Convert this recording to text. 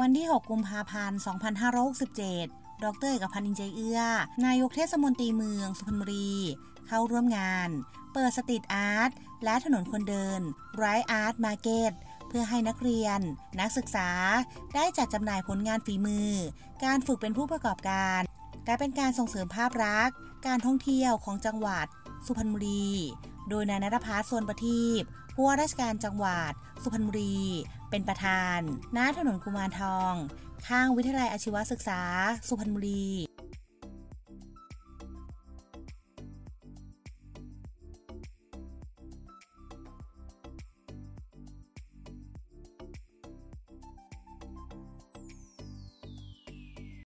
วันที่ 6 กุมภาพันธ์ 2567 ดรเอกพันธ์อินใจเอื้อ นายกเทศมนตรีเมืองสุพรรณบุรี เข้าร่วมงาน เปิด Street Art และถนนคนเดิน Life Arts Market เพื่อให้นักเรียน นักศึกษาได้จัดจำหน่ายผลงานฝีมือ การฝึกเป็นผู้ประกอบการ และเป็นการส่งเสริมภาพลักษณ์ การท่องเที่ยวของจังหวัด สุพรรณบุรี โดยนายนรพัฒน์โซนประทีปผู้ว่าราชการจังหวัด สุพรรณบุรี เป็นประธาน ณ ถนนกุมารทอง ข้างวิทยาลัยอาชีวศึกษา สุพรรณบุรี